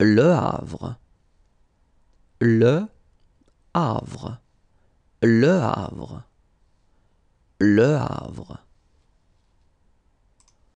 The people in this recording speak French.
Le Havre. Le Havre. Le Havre. Le Havre.